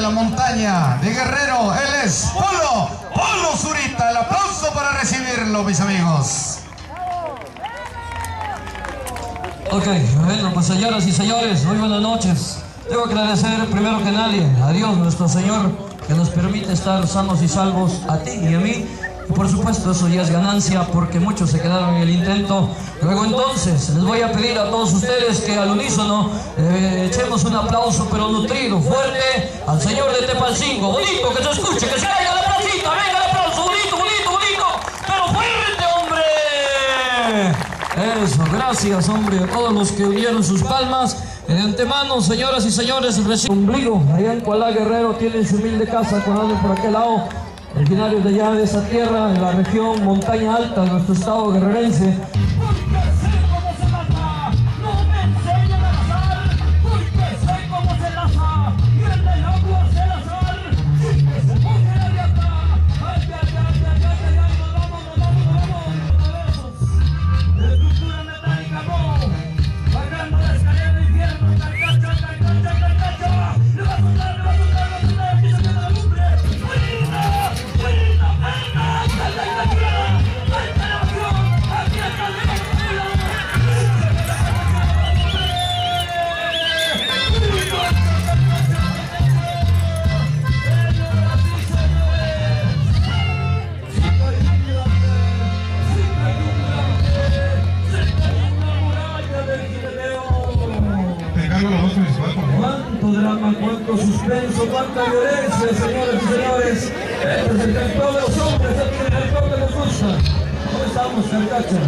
la montaña de Guerrero, él es Polo, Polo Zurita. El aplauso para recibirlo, mis amigos. Ok, bueno, pues señoras y señores, muy buenas noches. Debo agradecer primero que nadie a Dios nuestro Señor que nos permite estar sanos y salvos a ti y a mí. Por supuesto eso ya es ganancia porque muchos se quedaron en el intento. Luego entonces les voy a pedir a todos ustedes que al unísono eh, echemos un aplauso pero nutrido, fuerte al Señor de Tepalcingo. Bonito, que se escuche, que se caiga la placita, venga el aplauso, bonito, bonito, bonito, pero fuerte, hombre. Eso, gracias, hombre, a todos los que unieron sus palmas. De antemano, señoras y señores, reciben ombligo. Allá en Cualá Guerrero tienen su humilde casa con alguien por aquel lado. Originarios de allá de esa tierra, en la región montaña alta de nuestro estado guerrerense. Pegarlo la voz visual, por favor. Cuánto drama, cuánto suspenso, cuánta violencia, señores y señores. Este es el campeón de los hombres, este es el campeón que nos gusta. ¿Cómo estamos, Carcacha?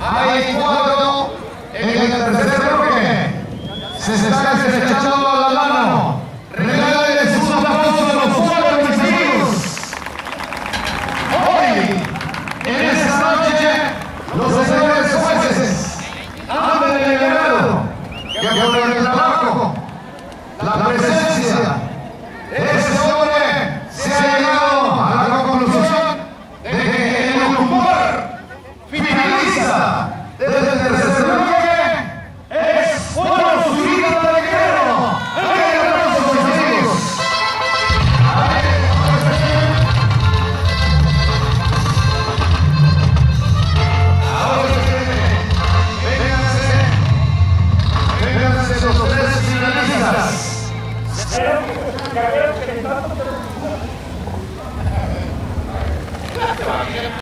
Hay cuatro en el tercer bloque. Se están estrechando Governor すいません。